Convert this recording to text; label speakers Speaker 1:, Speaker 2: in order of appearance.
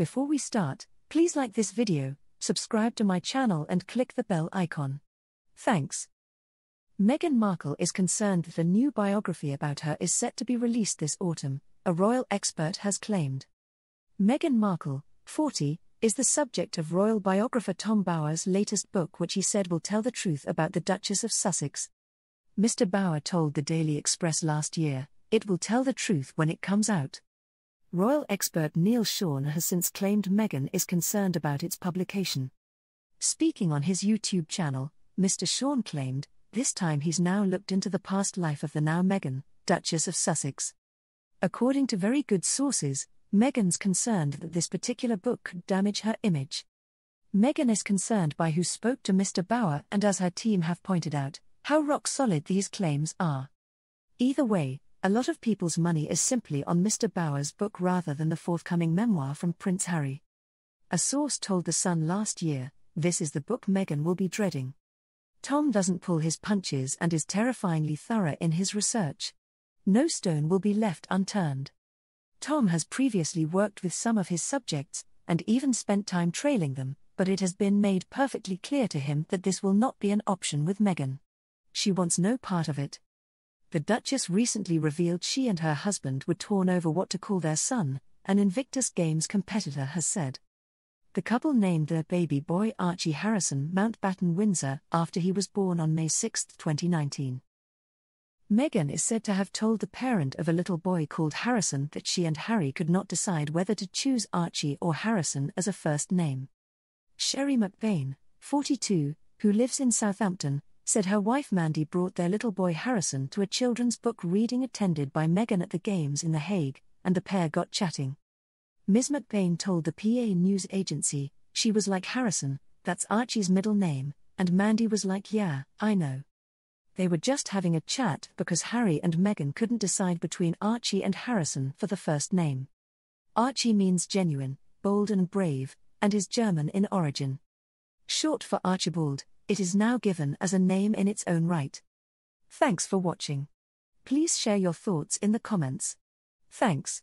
Speaker 1: Before we start, please like this video, subscribe to my channel and click the bell icon. Thanks. Meghan Markle is concerned that a new biography about her is set to be released this autumn, a royal expert has claimed. Meghan Markle, 40, is the subject of royal biographer Tom Bower's latest book, which he said will tell the truth about the Duchess of Sussex. Mr. Bower told the Daily Express last year, it will tell the truth when it comes out. Royal expert Neil Sean has since claimed Meghan is concerned about its publication. Speaking on his YouTube channel, Mr. Sean claimed, this time he's now looked into the past life of the now Meghan, Duchess of Sussex. According to very good sources, Meghan's concerned that this particular book could damage her image. Meghan is concerned by who spoke to Mr. Bower, and as her team have pointed out, how rock solid these claims are. Either way, a lot of people's money is simply on Mr. Bower's book rather than the forthcoming memoir from Prince Harry. A source told The Sun last year, this is the book Meghan will be dreading. Tom doesn't pull his punches and is terrifyingly thorough in his research. No stone will be left unturned. Tom has previously worked with some of his subjects, and even spent time trailing them, but it has been made perfectly clear to him that this will not be an option with Meghan. She wants no part of it. The Duchess recently revealed she and her husband were torn over what to call their son, an Invictus Games competitor has said. The couple named their baby boy Archie Harrison Mountbatten Windsor after he was born on May 6, 2019. Meghan is said to have told the parent of a little boy called Harrison that she and Harry could not decide whether to choose Archie or Harrison as a first name. Sherry McBain, 42, who lives in Southampton, said her wife Mandy brought their little boy Harrison to a children's book reading attended by Meghan at the Games in The Hague, and the pair got chatting. Ms. McBain told the PA news agency, she was like Harrison, that's Archie's middle name, and Mandy was like, yeah, I know. They were just having a chat because Harry and Meghan couldn't decide between Archie and Harrison for the first name. Archie means genuine, bold, and brave, and is German in origin. Short for Archibald, it is now given as a name in its own right. Thanks for watching. Please share your thoughts in the comments. Thanks.